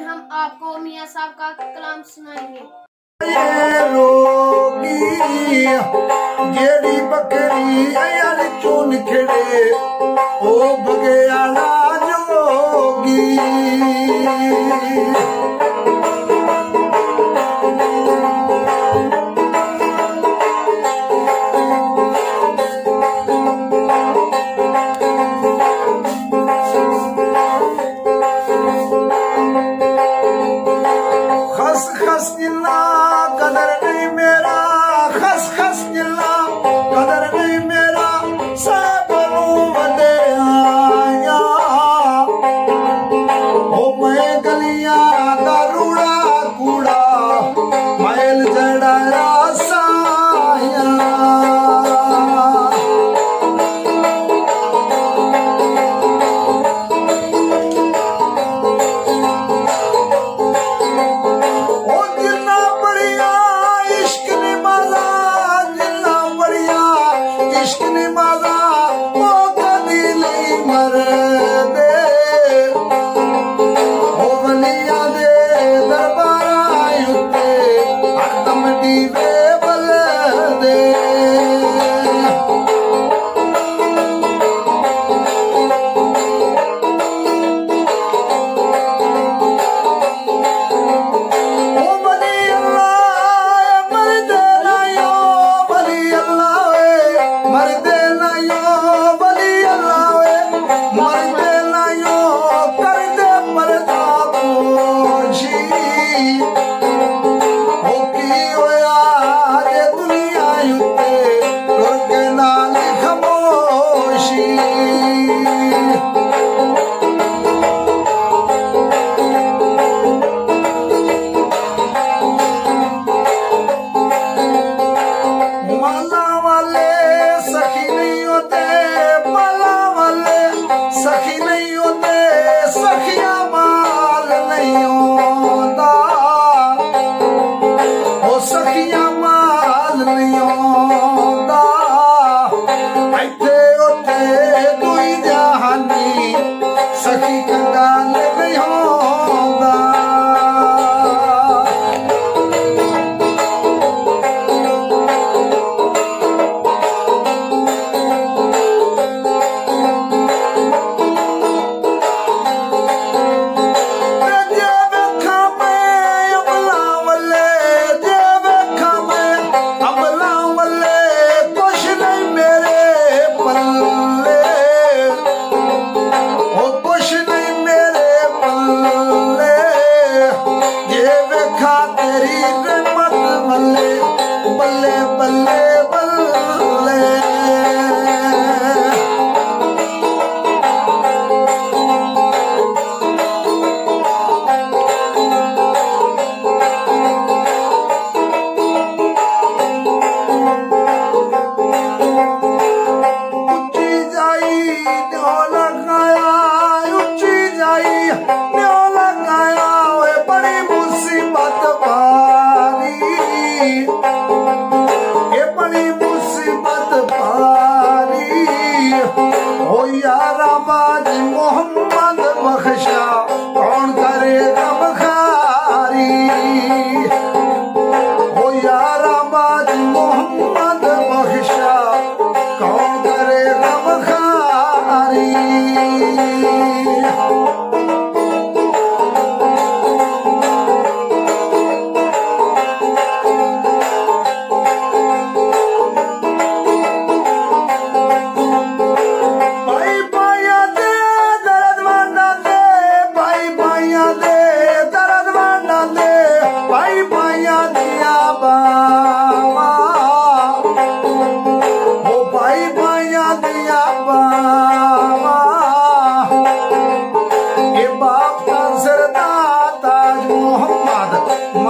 हम आपको मियाँ साहब का कलाम सुनाएँगे। बकरी चुन खेड़े ओ भगयाला ओ मैं गलियां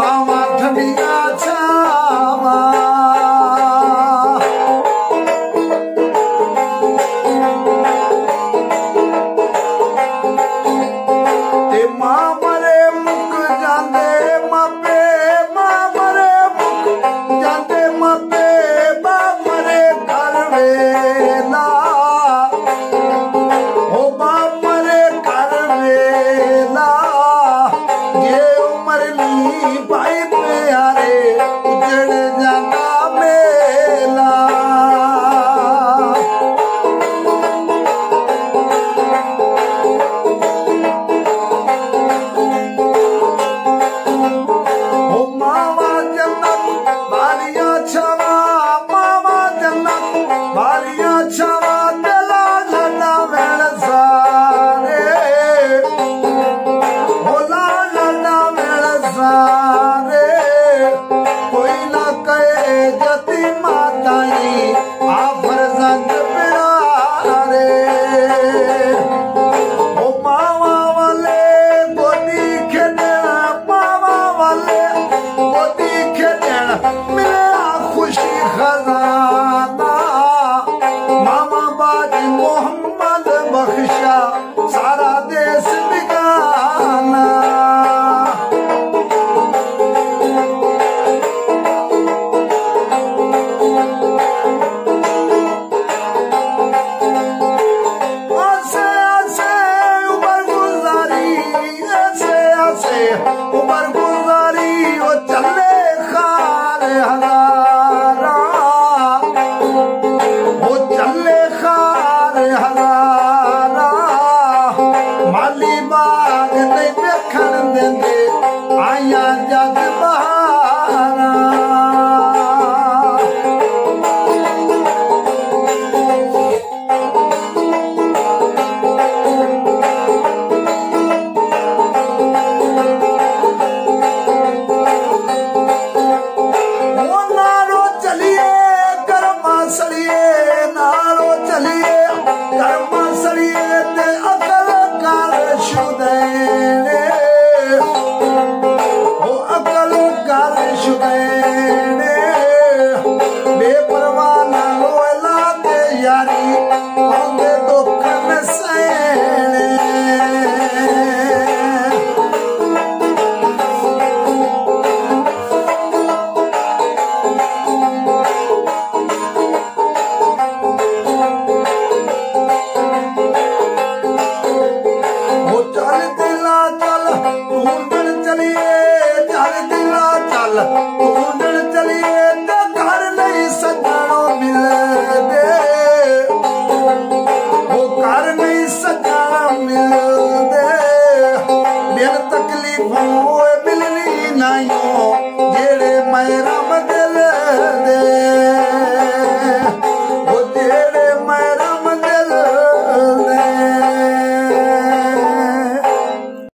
Oh. चले खार हलो चले खार हराराली बाज़ आया खाई घर न सजा मिल सजा मिल तकलीफ़ नेर